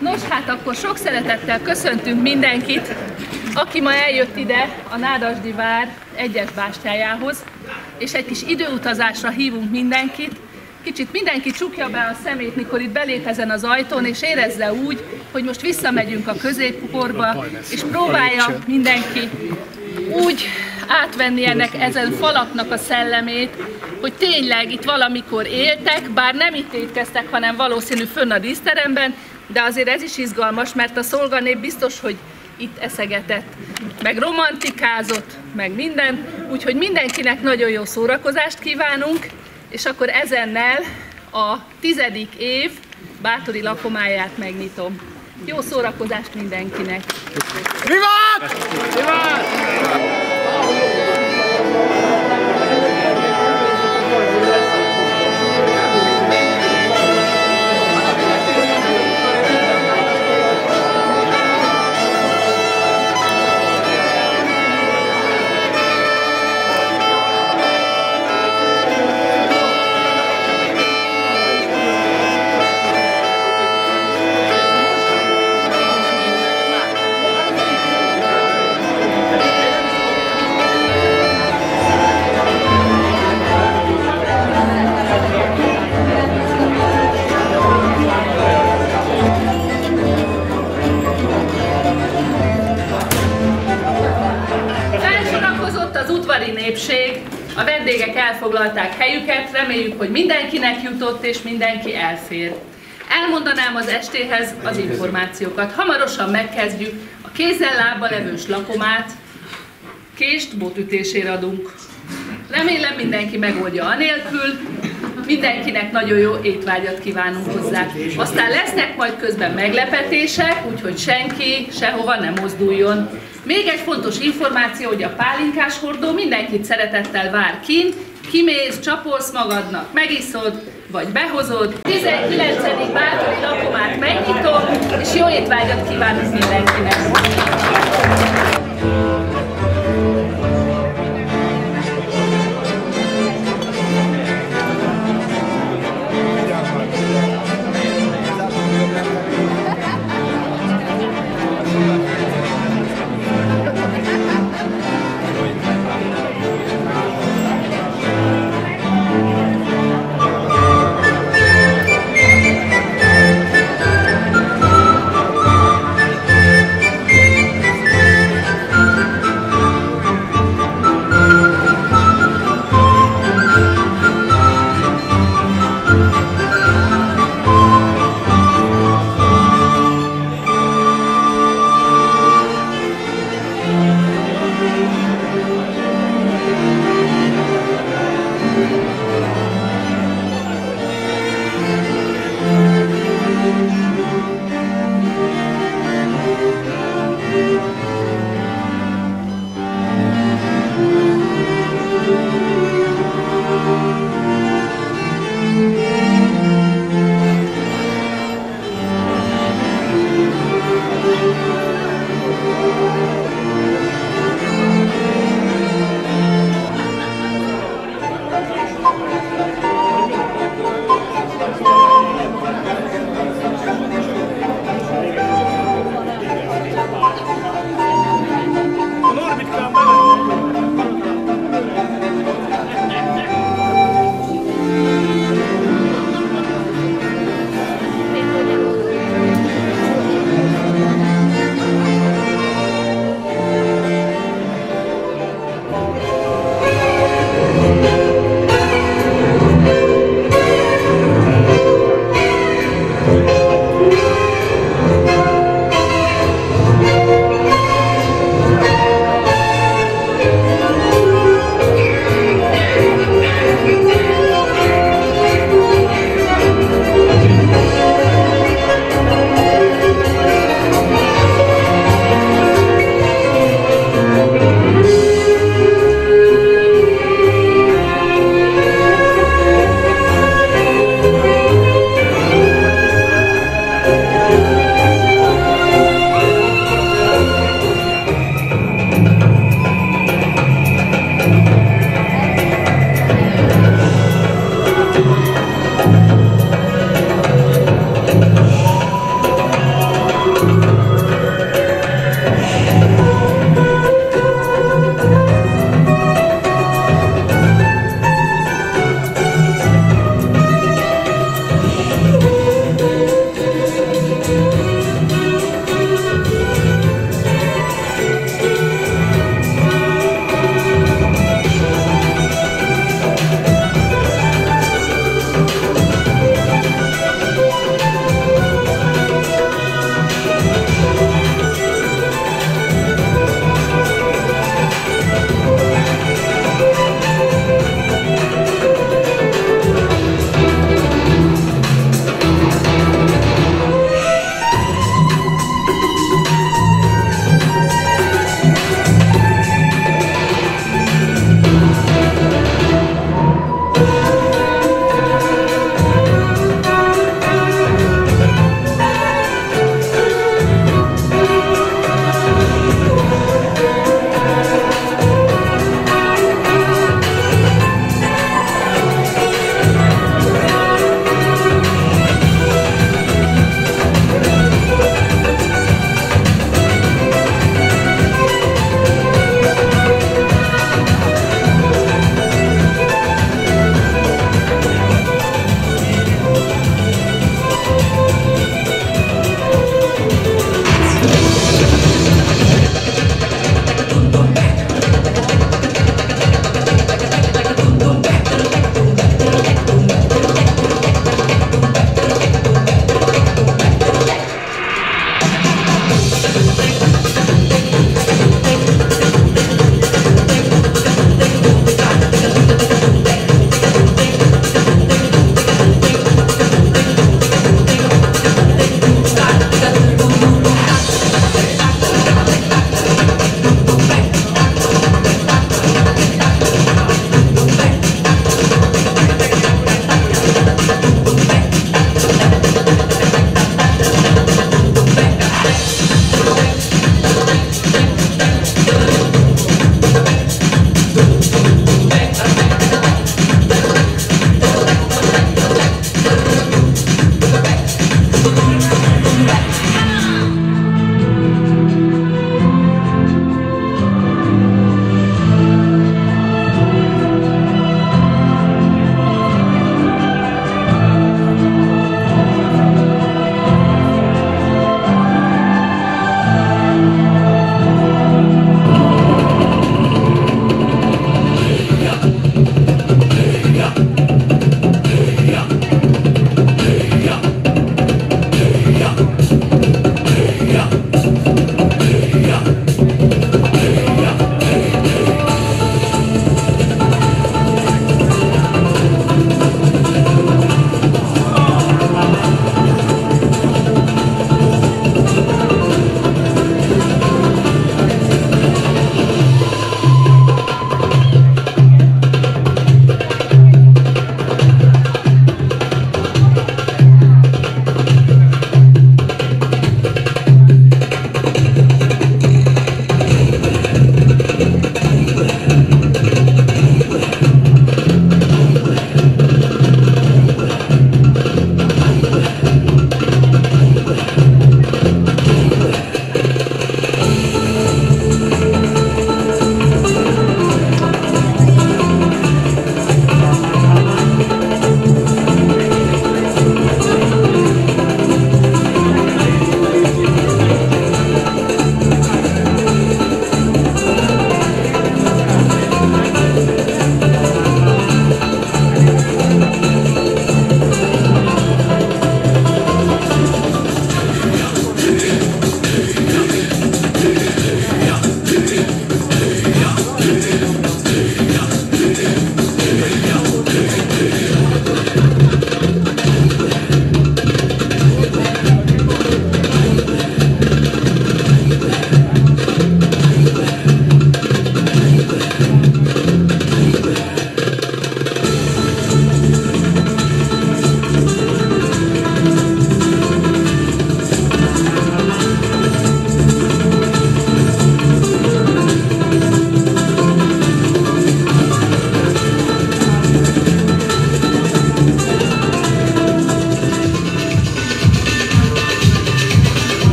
Nos, hát akkor sok szeretettel köszöntünk mindenkit, aki ma eljött ide a Nádasdi vár egyes bástyájához, és egy kis időutazásra hívunk mindenkit. Kicsit mindenki csukja be a szemét, mikor itt belép ezen az ajtón, és érezze úgy, hogy most visszamegyünk a középkorba, és próbálja mindenki úgy átvenni ennek ezen falaknak a szellemét, hogy tényleg itt valamikor éltek, bár nem itt étkeztek, hanem valószínű fönn a díszteremben, de azért ez is izgalmas, mert a szolganép biztos, hogy itt eszegetett, meg romantikázott, meg minden, úgyhogy mindenkinek nagyon jó szórakozást kívánunk, és akkor ezennel a tizedik év bátori lakomáját megnyitom. Jó szórakozást mindenkinek! Vivat! Vivat! Amen. Reméljük, hogy mindenkinek jutott és mindenki elfér. Elmondanám az estéhez az információkat. Hamarosan megkezdjük a kézzel lába levős lakomát, kést botütésére adunk. Remélem mindenki megoldja anélkül, mindenkinek nagyon jó étvágyat kívánunk hozzá. Aztán lesznek majd közben meglepetések, úgyhogy senki sehova nem mozduljon. Még egy fontos információ, hogy a pálinkás hordó mindenkit szeretettel vár kint, kimész, csapolsz magadnak, megiszod, vagy behozod. 19. bátori lakomát megnyitom, és jó étvágyat kívánok mindenkinek!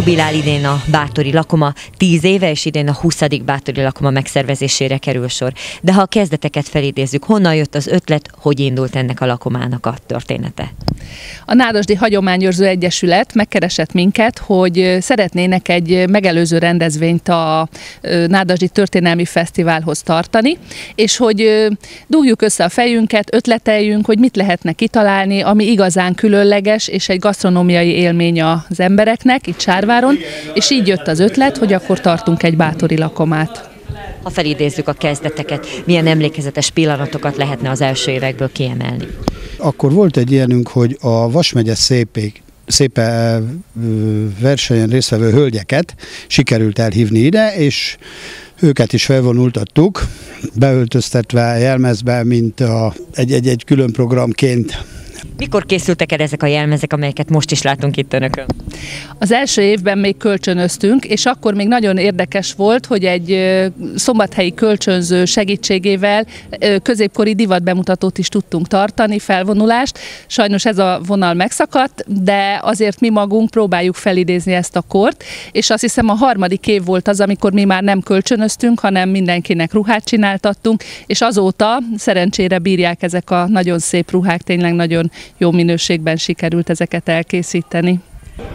Jubilál idén a Bátori Lakoma 10 éve, és idén a 20. Bátori Lakoma megszervezésére kerül sor. De ha a kezdeteket felidézzük, honnan jött az ötlet, hogy indult ennek a lakomának a története? A Nádasdi Hagyományőrző Egyesület megkeresett minket, hogy szeretnének egy megelőző rendezvényt a Nádasdi Történelmi Fesztiválhoz tartani, és hogy dugjuk össze a fejünket, ötleteljünk, hogy mit lehetne kitalálni, ami igazán különleges, és egy gasztronómiai élmény az embereknek itt Sárváron, és így jött az ötlet, hogy akkor tartunk egy bátori lakomát. Ha felidézzük a kezdeteket, milyen emlékezetes pillanatokat lehetne az első évekből kiemelni? Akkor volt egy ilyenünk, hogy a Vasmegye szépék szépe versenyen résztvevő hölgyeket sikerült elhívni ide, és őket is felvonultattuk, beöltöztetve jelmezbe, mint a, egy, egy, egy külön programként mikor készültek el ezek a jelmezek, amelyeket most is látunk itt önökön? Az első évben még kölcsönöztünk, és akkor még nagyon érdekes volt, hogy egy szombathelyi kölcsönző segítségével középkori divatbemutatót is tudtunk tartani, felvonulást. Sajnos ez a vonal megszakadt, de azért mi magunk próbáljuk felidézni ezt a kort, és azt hiszem a harmadik év volt az, amikor mi már nem kölcsönöztünk, hanem mindenkinek ruhát csináltattunk, és azóta szerencsére bírják ezek a nagyon szép ruhák, tényleg nagyon jó minőségben sikerült ezeket elkészíteni.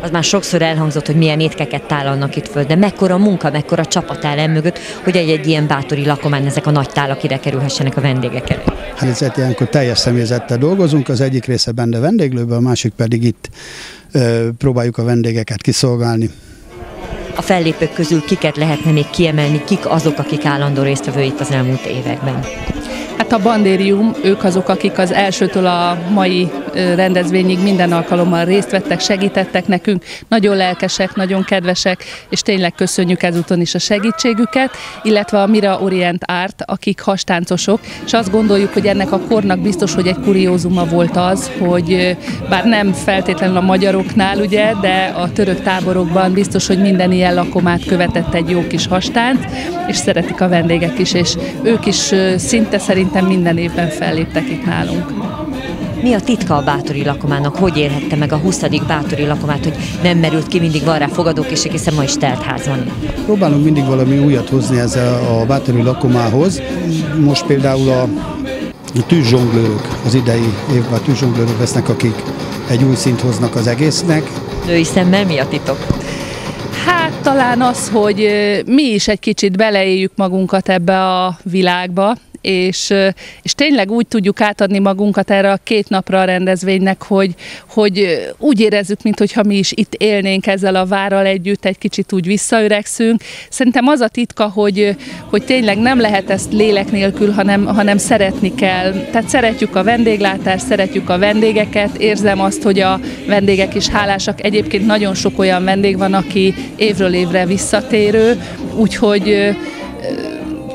Az már sokszor elhangzott, hogy milyen étkeket tálalnak itt föl, de mekkora munka, mekkora csapat áll mögött, hogy egy-egy ilyen bátori lakomán ezek a nagy tálak ide kerülhessenek a vendégek elé. Hát ez ilyenkor teljes személyzettel dolgozunk, az egyik része benne vendéglőben, a másik pedig itt ö, próbáljuk a vendégeket kiszolgálni. A fellépők közül kiket lehetne még kiemelni, kik azok, akik állandó résztvevő itt az elmúlt években? Hát a bandérium, ők azok, akik az elsőtől a mai rendezvényig minden alkalommal részt vettek, segítettek nekünk, nagyon lelkesek, nagyon kedvesek, és tényleg köszönjük ezúton is a segítségüket, illetve a Mira Orient Art, akik hastáncosok, és azt gondoljuk, hogy ennek a kornak biztos, hogy egy kuriózuma volt az, hogy bár nem feltétlenül a magyaroknál, ugye, de a török táborokban biztos, hogy minden ilyen lakomát követett egy jó kis hastánc, és szeretik a vendégek is, és ők is szinte szerintem minden évben felléptek itt nálunk. Mi a titka a bátori lakomának? Hogy érhette meg a 20. bátori lakomát, hogy nem merült ki, mindig van rá fogadókészség, hiszen ma is telt ház van. Próbálunk mindig valami újat hozni ezzel a bátori lakomához. Most például a tűzsonglőrök az idei évben a tűzsonglőrök lesznek, akik egy új szint hoznak az egésznek. Női szemmel mi a titok? Hát talán az, hogy mi is egy kicsit beleéljük magunkat ebbe a világba, és, és tényleg úgy tudjuk átadni magunkat erre a két napra a rendezvénynek, hogy, hogy úgy érezzük, mintha mi is itt élnénk ezzel a várral együtt, egy kicsit úgy visszaöregszünk. Szerintem az a titka, hogy, hogy tényleg nem lehet ezt lélek nélkül, hanem, hanem szeretni kell. Tehát szeretjük a vendéglátást, szeretjük a vendégeket, érzem azt, hogy a vendégek is hálásak. Egyébként nagyon sok olyan vendég van, aki évről évre visszatérő, úgyhogy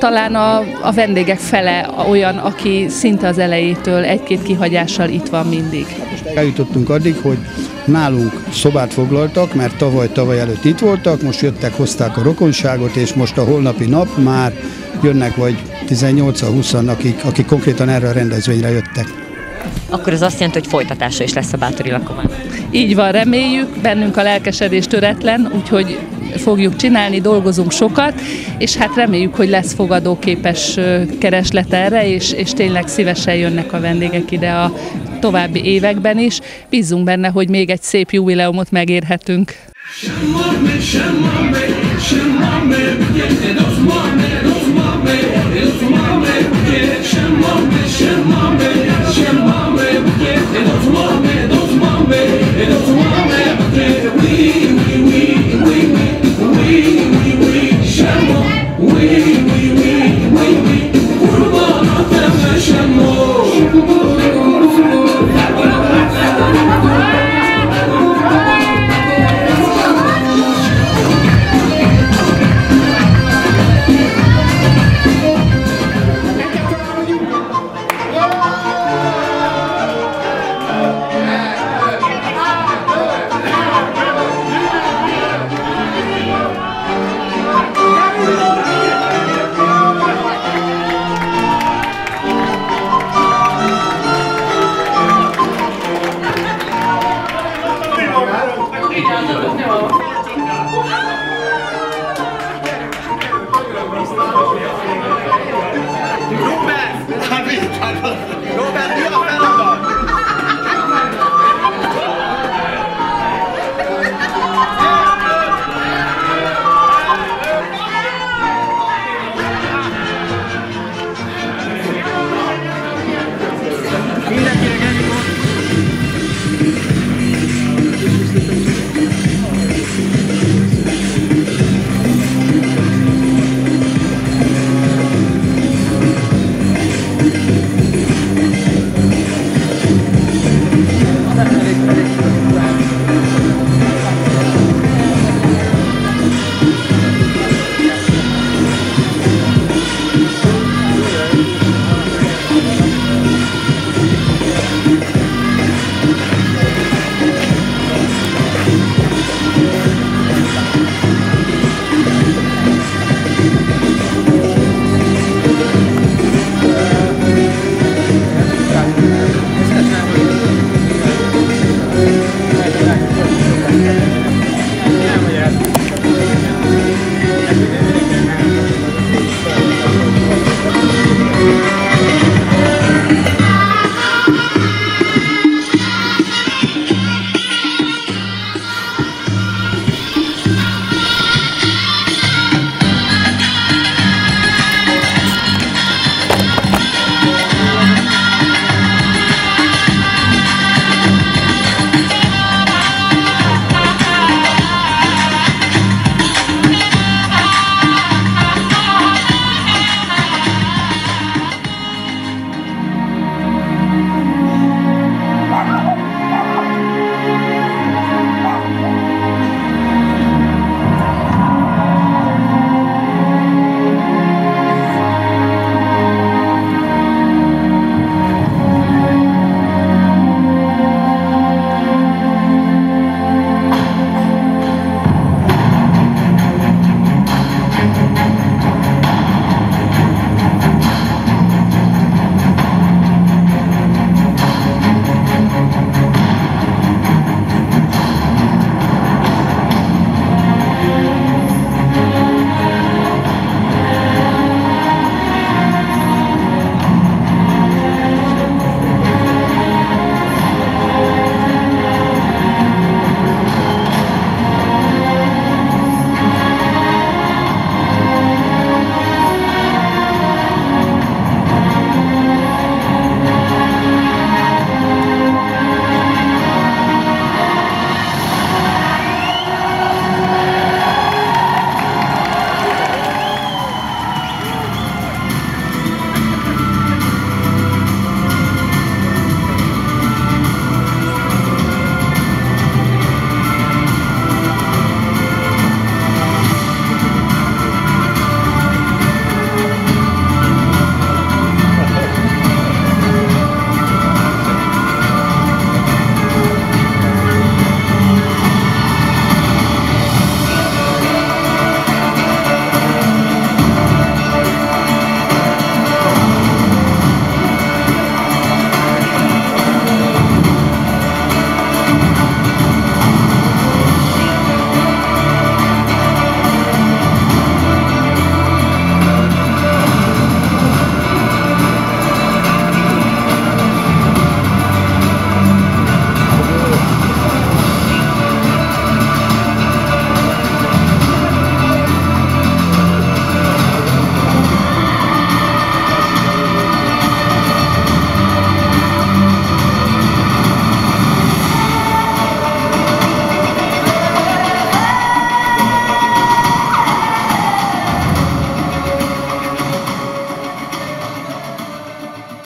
talán a, a vendégek fele olyan, aki szinte az elejétől egy-két kihagyással itt van mindig. Eljutottunk addig, hogy nálunk szobát foglaltak, mert tavaly-tavaly előtt itt voltak, most jöttek, hozták a rokonságot, és most a holnapi nap már jönnek vagy 18-20, akik, akik konkrétan erre a rendezvényre jöttek. Akkor ez azt jelenti, hogy folytatása is lesz a Bátori lakomán. Így van, reméljük, bennünk a lelkesedés töretlen, úgyhogy fogjuk csinálni, dolgozunk sokat, és hát reméljük, hogy lesz fogadóképes kereslet erre, és, és tényleg szívesen jönnek a vendégek ide a további években is. Bízunk benne, hogy még egy szép jubileumot megérhetünk. Shemame,